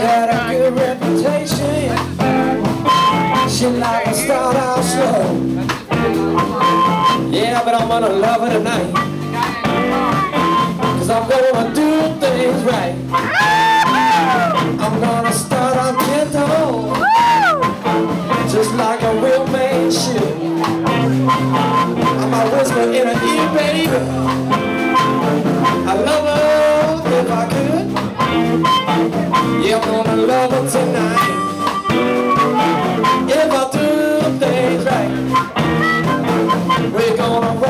had a good reputation. She like to start out slow. Yeah, but I'm gonna love her tonight. Cause I'm gonna do things right. I'm gonna start on gentle Just like a real man should. I'ma whisper in her ear, baby. Yeah, I'm gonna love her tonight. If I do things right We're gonna